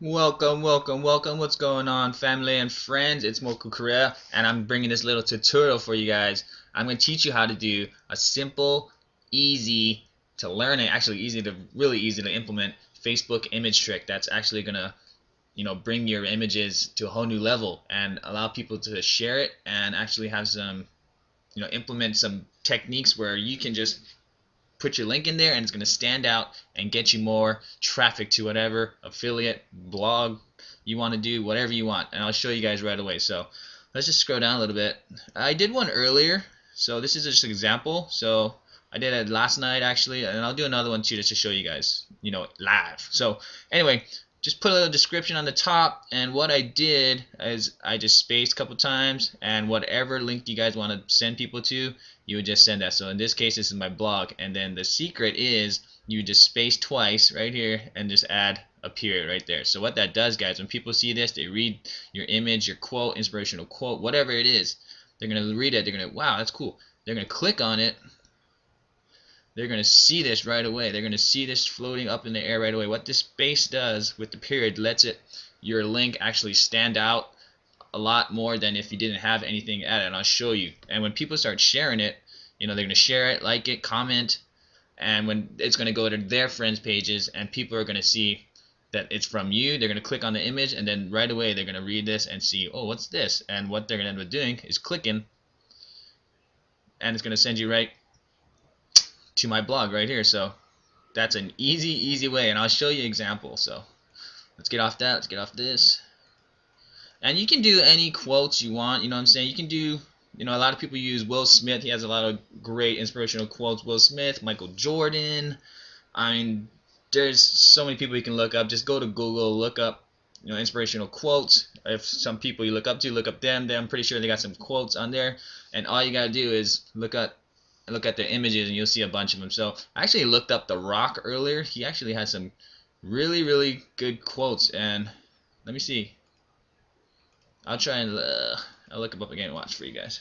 Welcome, welcome, welcome. What's going on, family and friends? It's Moku Correa, and I'm bringing this little tutorial for you guys. I'm going to teach you how to do a simple, easy to learn, and actually easy to really easy to implement Facebook image trick. That's actually going to, you know, bring your images to a whole new level and allow people to share it and actually have some, you know, implement some techniques where you can just put your link in there and it's going to stand out and get you more traffic to whatever affiliate blog you want to do whatever you want and I'll show you guys right away. So let's just scroll down a little bit. I did one earlier so this is just an example. So I did it last night actually and I'll do another one too just to show you guys you know live. So anyway just put a little description on the top and what I did is I just spaced a couple times and whatever link you guys want to send people to you would just send that. So in this case this is my blog and then the secret is you just space twice right here and just add a period right there. So what that does guys when people see this they read your image your quote inspirational quote whatever it is they're gonna read it they're gonna wow that's cool. They're gonna click on it they're going to see this right away. They're going to see this floating up in the air right away. What this space does with the period lets it your link actually stand out a lot more than if you didn't have anything added. And I'll show you. And when people start sharing it, you know, they're going to share it, like it, comment, and when it's going to go to their friends' pages, and people are going to see that it's from you. They're going to click on the image, and then right away they're going to read this and see, oh, what's this? And what they're going to end up doing is clicking, and it's going to send you right to my blog right here. So that's an easy, easy way, and I'll show you examples. So let's get off that. Let's get off this. And you can do any quotes you want. You know what I'm saying? You can do. You know, a lot of people use Will Smith. He has a lot of great inspirational quotes. Will Smith, Michael Jordan. I mean, there's so many people you can look up. Just go to Google, look up, you know, inspirational quotes. If some people you look up to, look up them. Then I'm pretty sure they got some quotes on there. And all you gotta do is look up look at the images and you'll see a bunch of them. So I actually looked up The Rock earlier. He actually has some really, really good quotes. And let me see. I'll try and uh, I'll look him up again and watch for you guys.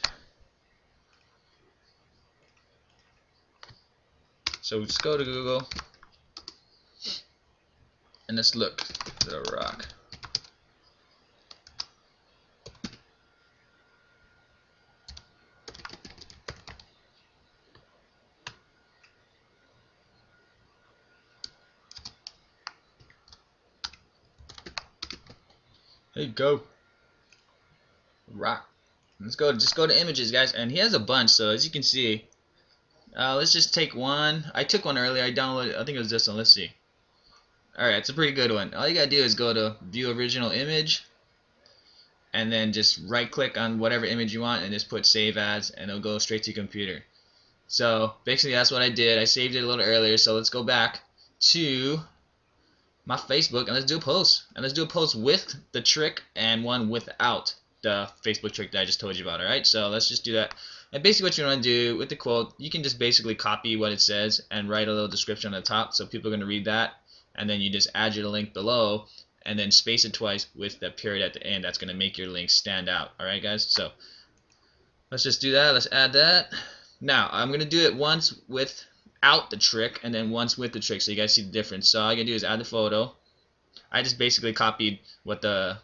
So let's go to Google and let's look The Rock. There you go. Rock. Let's go. Just go to images, guys. And he has a bunch. So as you can see, uh, let's just take one. I took one earlier. I downloaded. I think it was this one. Let's see. All right, it's a pretty good one. All you gotta do is go to View Original Image, and then just right-click on whatever image you want, and just put Save As, and it'll go straight to your computer. So basically, that's what I did. I saved it a little earlier. So let's go back to my Facebook and let's do a post. And let's do a post with the trick and one without the Facebook trick that I just told you about. Alright, so let's just do that. And basically what you want to do with the quote, you can just basically copy what it says and write a little description on the top so people are going to read that. And then you just add your link below and then space it twice with the period at the end. That's going to make your link stand out. Alright guys, so let's just do that. Let's add that. Now, I'm going to do it once with out the trick and then once with the trick so you guys see the difference. So all you gotta do is add the photo. I just basically copied what the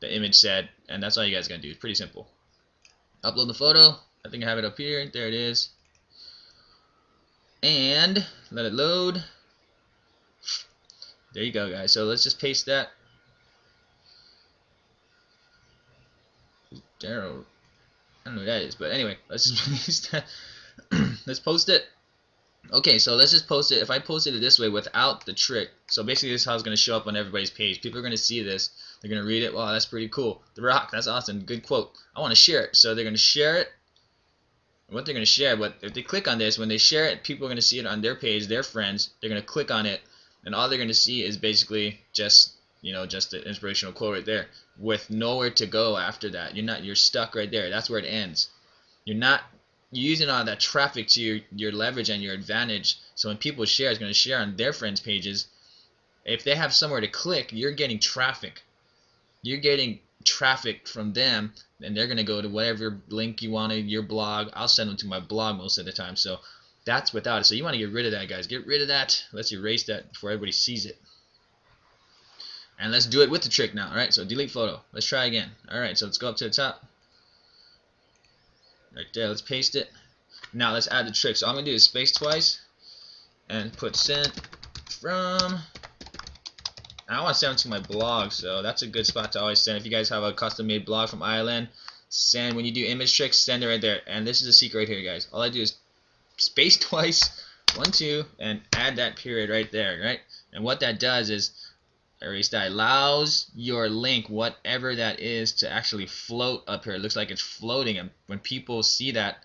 the image said and that's all you guys gonna do. It's pretty simple. Upload the photo. I think I have it up here. There it is. And let it load. There you go guys. So let's just paste that. Daryl. I don't know who that is, but anyway, let's just paste that. let's post it. Okay, so let's just post it. If I posted it this way without the trick, so basically this is how it's going to show up on everybody's page. People are going to see this. They're going to read it. Wow, that's pretty cool. The Rock, that's awesome. Good quote. I want to share it. So they're going to share it. What they're going to share, but if they click on this, when they share it, people are going to see it on their page, their friends. They're going to click on it, and all they're going to see is basically just, you know, just the inspirational quote right there, with nowhere to go after that. You're not, you're stuck right there. That's where it ends. You're not using all that traffic to your, your leverage and your advantage. So when people share, it's going to share on their friends' pages. If they have somewhere to click, you're getting traffic. You're getting traffic from them, and they're going to go to whatever link you wanted, your blog. I'll send them to my blog most of the time. So that's without it. So you want to get rid of that, guys. Get rid of that. Let's erase that before everybody sees it. And let's do it with the trick now. Alright, so delete photo. Let's try again. Alright, so let's go up to the top. Right there, let's paste it. Now let's add the trick. So all I'm going to do is space twice and put sent from. I want to send it to my blog, so that's a good spot to always send. If you guys have a custom made blog from Ireland, send when you do image tricks, send it right there. And this is a secret right here, guys. All I do is space twice, one, two, and add that period right there, right? And what that does is erase that allows your link whatever that is to actually float up here. It looks like it's floating and when people see that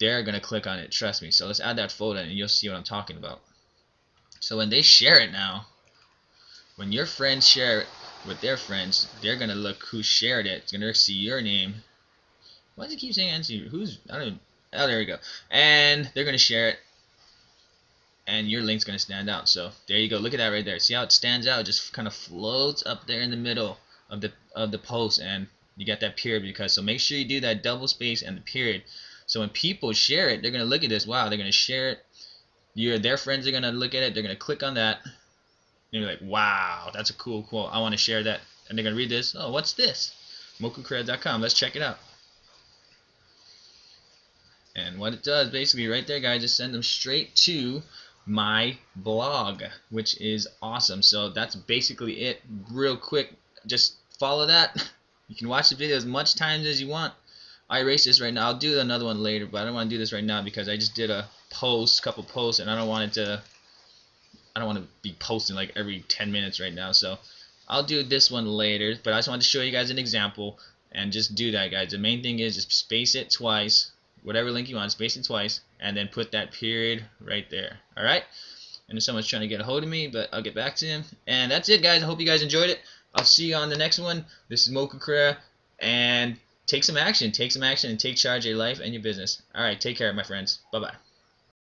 they're gonna click on it. Trust me. So let's add that photo and you'll see what I'm talking about. So when they share it now when your friends share it with their friends they're gonna look who shared it. It's gonna see your name. Why does it keep saying NC who's I don't oh there we go. And they're gonna share it and your link's going to stand out. So there you go. Look at that right there. See how it stands out? It just kind of floats up there in the middle of the of the post, and you got that period because. So make sure you do that double space and the period. So when people share it, they're going to look at this. Wow, they're going to share it. Your their friends are going to look at it. They're going to click on that. And you're like, wow, that's a cool quote. I want to share that. And they're going to read this. Oh, what's this? MokuCorrea.com. Let's check it out. And what it does, basically, right there, guys, just send them straight to my blog, which is awesome. So that's basically it. Real quick, just follow that. You can watch the video as much times as you want. I erase this right now. I'll do another one later, but I don't want to do this right now because I just did a post, couple posts, and I don't want it to. I don't want to be posting like every 10 minutes right now. So I'll do this one later. But I just wanted to show you guys an example and just do that, guys. The main thing is just space it twice whatever link you want, space it twice, and then put that period right there. Alright? And someone's trying to get a hold of me, but I'll get back to him. And that's it, guys. I hope you guys enjoyed it. I'll see you on the next one. This is Moku Correa, and take some action. Take some action and take charge of your life and your business. Alright, take care, my friends. Bye-bye.